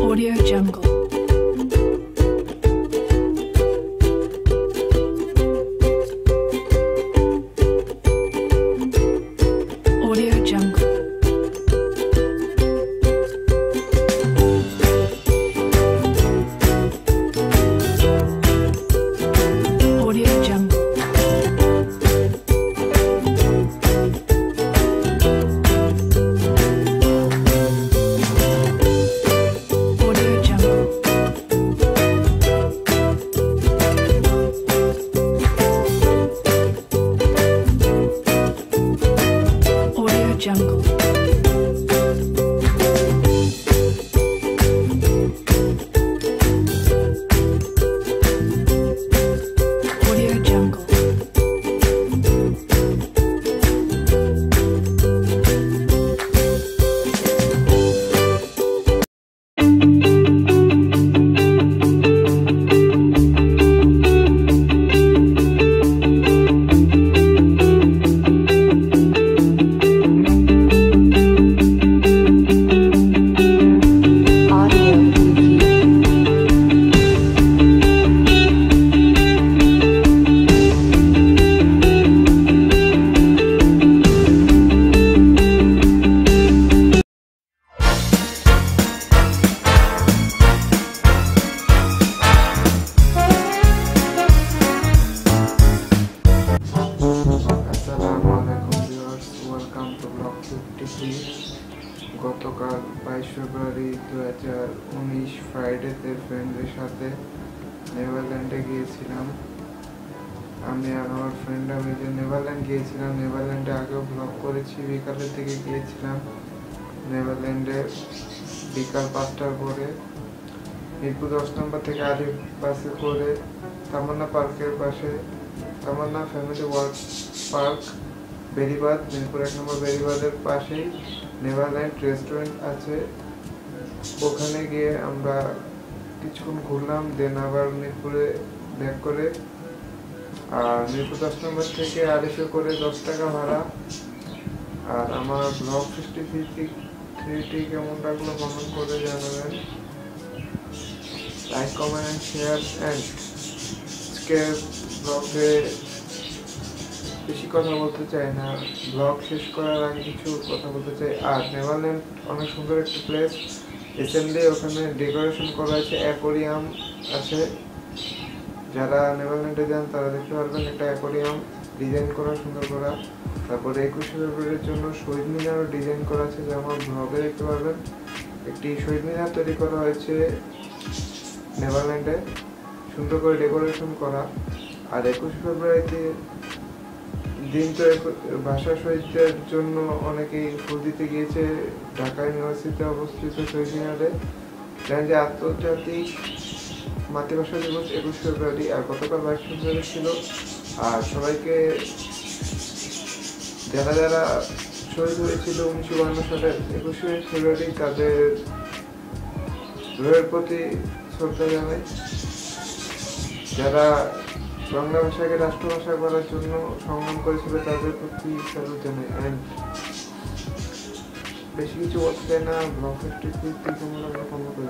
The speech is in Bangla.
Audio Jungle. jungle. গতকাল বাইশ ফেব্রুয়ারি দু হাজার উনিশ ফ্রাইডেতে ফ্রেন্ডের সাথে নেদারল্যান্ডে গিয়েছিলাম। আমি আর আমার ফ্রেন্ড আমি যে নেদারল্যান্ড গিয়েছিলাম নেদারল্যান্ডে আগেও ব্লগ করেছি, বিকালের দিকে গিয়েছিলাম। নেদারল্যান্ডে বিকাল পাঁচটার পরে, মিরপুর দশ নম্বর থেকে আদি বাসে করে তামান্না পার্কের পাশে, Tamanna family work park Beribadh, Mirpur এক নম্বর বেরিবাদের পাশেই নেভারল্যান্ড রেস্টুরেন্ট আছে। ওখানে গিয়ে আমরা কিছুক্ষণ ঘুরলাম দেন আবার মিরপুরে ব্যাক করে। আর মিরপুর দশ নম্বর থেকে আড়াইশো করে দশ টাকা ভাড়া। আর আমার ব্লগ ফিফটি ফিফটি থ্রিটি কেমন লাগল কমেন্ট করে জানাবেন। লাইক কমেন্ট শেয়ার অ্যান্ড আজকে ব্লগে বেশি কথা বলতে চাই না। ব্লগ শেষ করার আগে কিছু কথা বলতে চাই। আর নেভারল্যান্ড অনেক সুন্দর একটি প্লেস রিসেন্টলি ওখানে ডেকোরেশন করা আছে অ্যাকোরিয়াম আছে। যারা নেভারল্যান্ডে যান তারা দেখতে পারবেন একটা অ্যাকোরিয়াম ডিজাইন করা, সুন্দর করা। তারপরে একুশে ফেব্রুয়ারির জন্য শহীদ মিনারও ডিজাইন করা আছে, যা আমার ব্লগে দেখতে পারবেন। একটি শহীদ মিনার তৈরি করা হয়েছে নেভারল্যান্ডে। সুন্দর করে ডেকোরেশন করা। আর একুশে ফেব্রুয়ারিতে দিন একু- ভাষা শহীদদের জন্য অনেকেই ফুল দিতে গিয়েছে। ঢাকা ইউনিভার্সিটিতে অবস্থিত শহীদ মিনারে যে আন্তর্জাতিক মাতৃভাষা দিবস একুশ ফেব্রুয়ারি, আর গতকাল বাইশ ফেব্রুয়ারি ছিল। আর সবাইকে যারা যারা শহীদ হয়েছিল উনিশশো বান্ন সালের একুশে ফেব্রুয়ারি তাদের রয়ের প্রতি শ্রদ্ধা জানাই। যারা বাংলা ভাষাকে রাষ্ট্রভাষা করার জন্য সংগ্রাম করেছিল তাদের প্রতি স্যালুট জানাই। অ্যান্ড বেশি কিছু বলতে না ব্লগ ফিফটি কেমন লাগল করি